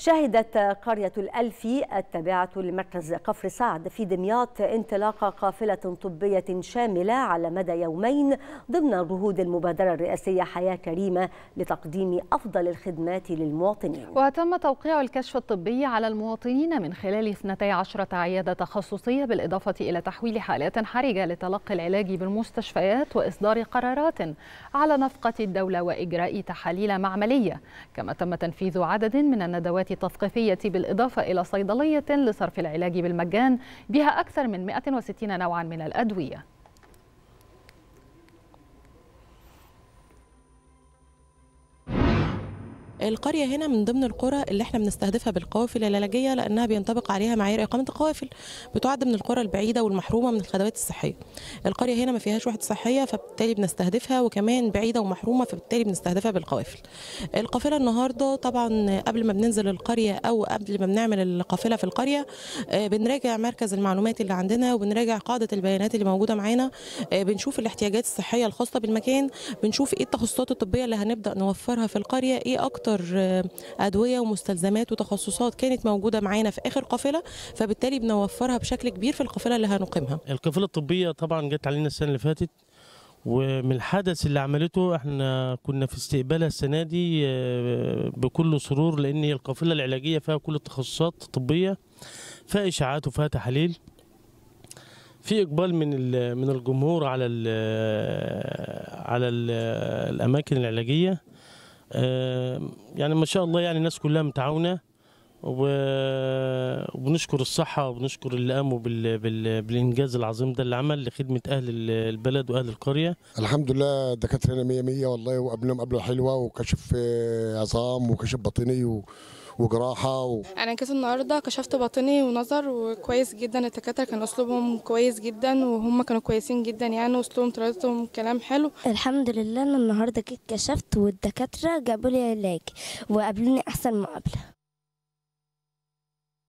شهدت قرية الألفي التابعة لمركز كفر سعد في دمياط انطلاق قافلة طبية شاملة على مدى يومين ضمن جهود المبادرة الرئاسية حياة كريمة لتقديم أفضل الخدمات للمواطنين. وتم توقيع الكشف الطبي على المواطنين من خلال 12 عيادة تخصصية بالإضافة إلى تحويل حالات حرجة لتلقي العلاج بالمستشفيات وإصدار قرارات على نفقة الدولة وإجراء تحاليل معملية. كما تم تنفيذ عدد من الندوات التثقيفية بالإضافة إلى صيدلية لصرف العلاج بالمجان بها أكثر من 160 نوعا من الأدوية. القرية هنا من ضمن القرى اللي إحنا بنستهدفها بالقوافل العلاجية لأنها بينطبق عليها معايير إقامة القوافل بتعد من القرى البعيدة والمحرومة من الخدمات الصحية. القرية هنا ما فيهاش وحدة صحية فبالتالي بنستهدفها وكمان بعيدة ومحرومة فبالتالي بنستهدفها بالقوافل. القافلة النهاردة طبعا قبل ما بننزل القرية أو قبل ما بنعمل القافلة في القرية بنراجع مركز المعلومات اللي عندنا وبنراجع قاعدة البيانات اللي موجودة معانا بنشوف الاحتياجات الصحية الخاصة بالمكان بنشوف إيه التخصصات الطبية اللي هنبدأ نوفرها في القرية إيه أكتر أكتر أدوية ومستلزمات وتخصصات كانت موجودة معانا في آخر قافلة فبالتالي بنوفرها بشكل كبير في القافلة اللي هنقيمها. القافلة الطبية طبعا جت علينا السنة اللي فاتت ومن الحدث اللي عملته إحنا كنا في استقبالها السنة دي بكل سرور لأن القافلة العلاجية فيها كل التخصصات الطبية فيها إشاعات وفيها تحاليل. في إقبال من من الجمهور على ال على ال الأماكن العلاجية. يعني ما شاء الله يعني الناس كلها متعاونة وبنشكر الصحة وبنشكر اللي قاموا بال... بال... بالإنجاز العظيم ده اللي عمل لخدمة أهل البلد وأهل القرية. الحمد لله هنا 100 100 والله وقابلهم قبله حلوة وكشف عظام وكشف باطني و... وجراحة و... أنا جيت النهارده كشفت باطني ونظر وكويس جدا الدكاترة كان أسلوبهم كويس جدا وهم كانوا كويسين جدا يعني وأسلوبهم طريقتهم كلام حلو. الحمد لله أنا النهارده جيت كشفت والدكاترة جابوا لي علاج وقابلوني أحسن مقابلة.